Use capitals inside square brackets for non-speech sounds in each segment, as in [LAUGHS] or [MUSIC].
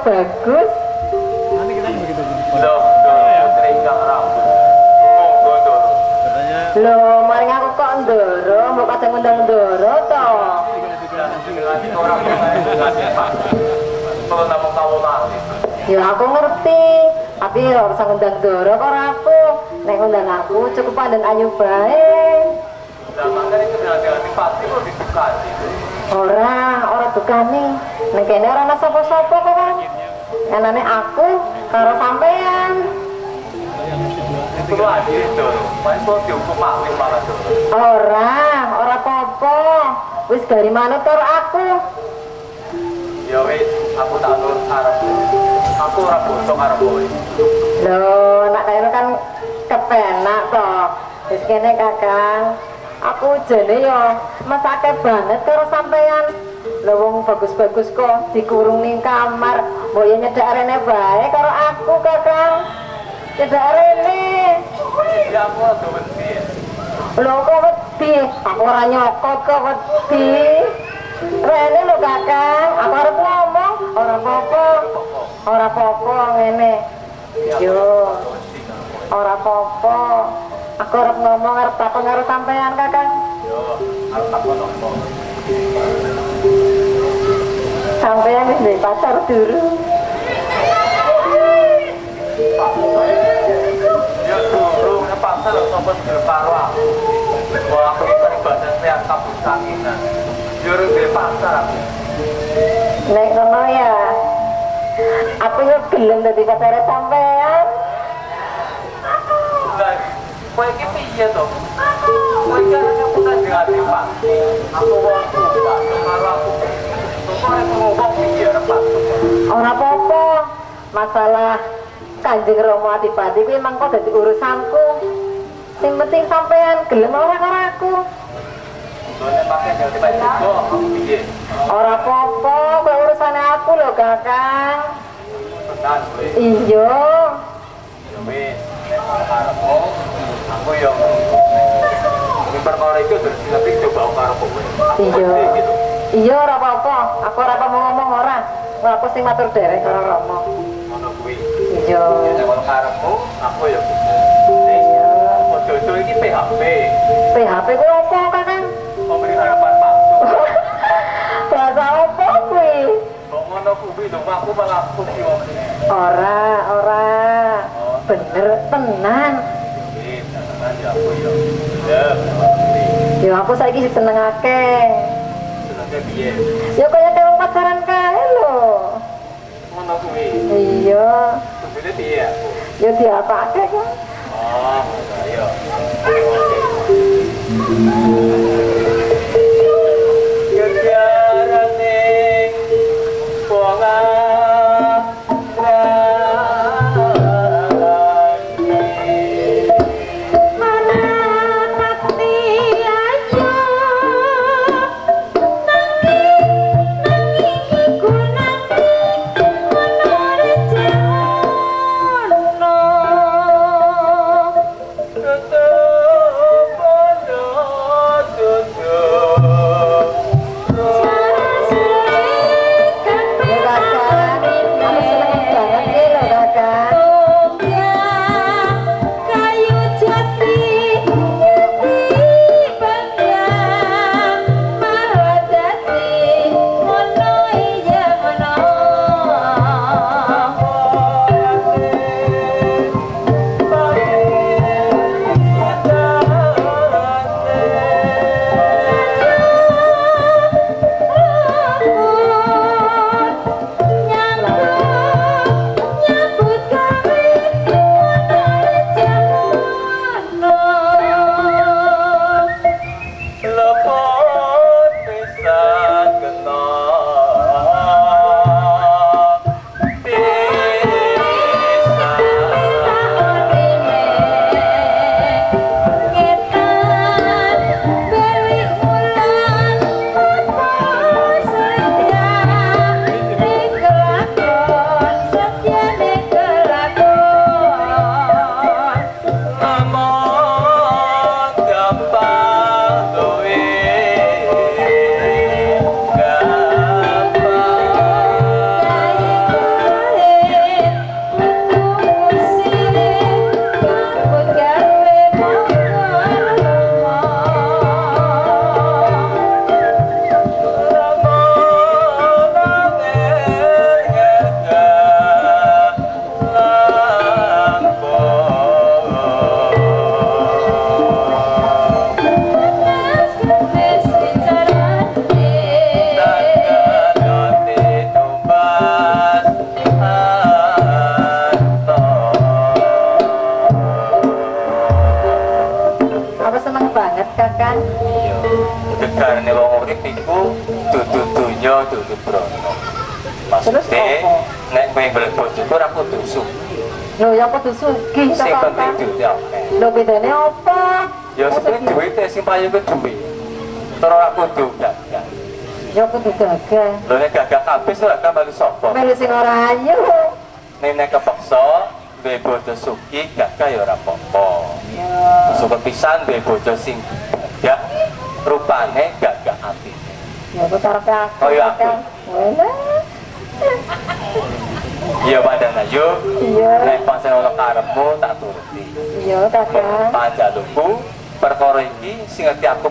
bagus. Nanti kita begitu. Loh, loh, rawuh. Monggo, Doro. Katanya Loh, maring aku kok ndoro, mbok kadang ngundang ndoro to. Ya aku ngerti, tapi ora usah ngundang ndoro kok aku. Nek ngundang aku cukup pandan ayu bae. Nah, makanya itu hati-hati pasti kok disukani. Ora, ora dukane. Nek kene ora ana sapa-sapa kok kan. Enane aku karo sampean. Itu lo aja Doro. Paling kok dihukum mati malah Doro. Ora, ora apa-apa. Wis dari manut karo aku. Ya wis, aku tak nurut karepmu. Aku ora bosok karo kowe. Loh, nak kaya kan kepenak toh. Wis kene Kakang. Aku jane yo mesake banget karo sampean. Lho wong bagus-bagus kok dikurung ning kamar. Mbok yo nyedak rene bae karo aku, Kakang. Nyedak rene. Ya wedi. Lho kok wedi? Aku ora nyokot kok wedi. Rene lho Kakang, aku arep ngomong, ora apa-apa. Ora apa-apa ngene. Yo. Ora apa-apa. Aku arep ngomong arep takon karo sampean, Kakang. Yo, arep takon apa? Sampean wis duwe pacar durung. Ya durung nek pasar sapa aku. Badan. Yo ora duwe pasar aku. Nek ngono ya. Aku yo gelem dadi sampean. Lah, kowe iki piye to? Kowe iki arep nyebut nang ati Pak. Aku wong tuwa, karo aku. Kok arep ngomong piye arep Pak? Ora apa-apa. Masalah Kanjeng Rama Adipati kuwi emang kok dadi urusanku. Sing penting sampean gelem ora karo aku. Dene pakai jadi baik juga, aku piye? Ora apa-apa, urusane aku lho, Kakang. Tenan kowe. Iya. Ya aku yo perkara itu terus tapi coba karo kowe. Aku Iya. gitu. Iya ora apa-apa. Aku ora apa mau ngomong ora. Aku sing matur derek karo Rama. Ngono kuwi. Iya. Ya kalau karepmu, aku yo. Iya. Ojo-ojo iki PHP. PHP kuwi apa, Kakang? Memberi harapan palsu. [LAUGHS] Bahasa apa kuwi? Kok ngono kuwi dong aku malah kuwi wong. Ora, ora. Bener tenan. Wis, tenan ya aku yo. Ya, ngerti. Ya aku saiki disenengake. Senenge piye? Ya kaya kaya pacaran kae lho. Ngono kuwi. Iya. Sebenarnya piye aku? Ya diapake kan. Oh, ayo. Brono. Terus Maksudnya, nek kowe bojoku ora kudu sugih. Lho ya kudu Sing to penting duit oke. Lho bedane apa? Ya sebenarnya duit sing payu ku duit. Terus ora kudu dagang. Ya kudu gagah. Lho nek gagah kabeh ora kembali sapa? Melu sing ora ayu. Nek nek kepeksa duwe bojo sugih gagah ya ora apa-apa. Ya. Suka pisan duwe bojo sing gagah rupane gagah. Ya. Oh, iya, aku. Kakang. Wala. Iya ayo. Iya. Nek pancen ana karepmu tak turuti. Iya kakang. Panjalukku perkara iki sing ngerti aku.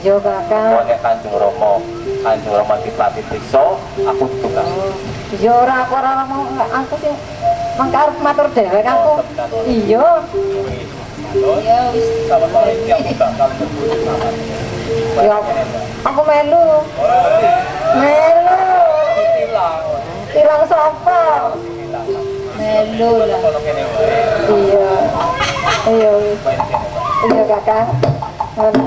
Iya kakang. Pokoknya Kanjeng Rama, Kanjeng Rama dipati periksa, aku tukang. Iya ora aku ora mau aku sing mangke arep matur dhewek aku. Iya. Iya wis. Kalau iki aku bakal. Ya aku melu. Melu. Hilang. Hilang sapa? Melu lah. Iya. Iya. Iya kakak. Ngono.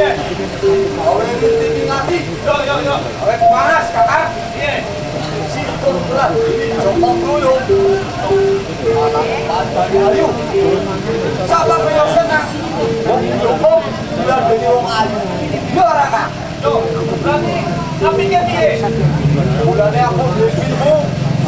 Iya. Awalnya ngerti ngerti. Yo yo yo. Awalnya panas kakak. Iya. Situ berat. Coba dulu. Anak ayu. Siapa yang senang? Biar jadi wong ayu. Yo ora kak. Yo, berarti tapi kan piye? Mulane aku ilmu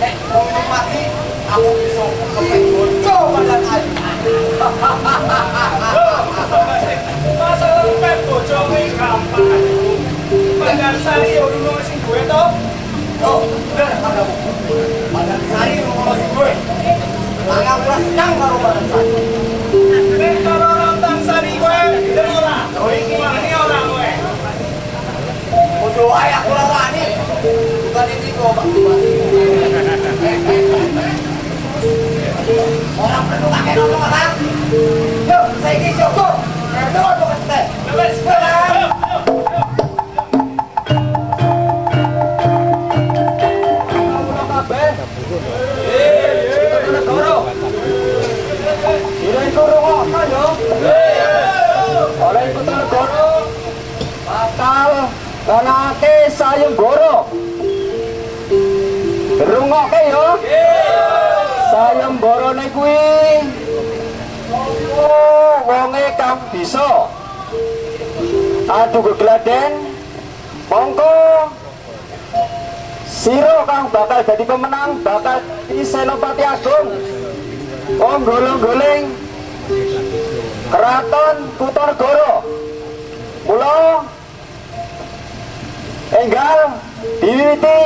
nek mau ini mati, aku bisa kepeng bojo badan ayu. Masalah kepeng bojo ini gampang. Sari ya udah sing gue toh. Oh, bener ada Badan sari rumah sing gue. Tangan kelas senang karo badan sari. Nek karo rantang sari gue, bener ora? Oh iki wani ora gue. Bodoh ae aku ora wani. Bukan ini kok Pak Bupati. Orang perlu kakek ngomong apa? Yuk, saya. Itu Negoro bakal kanake sayembara. Rungokke yo. Sayembarane kuwi. Oh, wonge kang bisa. Adu gegladen. Mongko Siro kang bakal jadi pemenang bakal di Senopati Agung. Oh golong-goling. Keraton Kutonegoro Mula. Enggal diwiwiti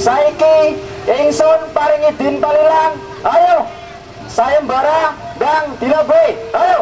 saiki ingsun paring idin palilang. Ayo sayembara bang dinaboy ayo.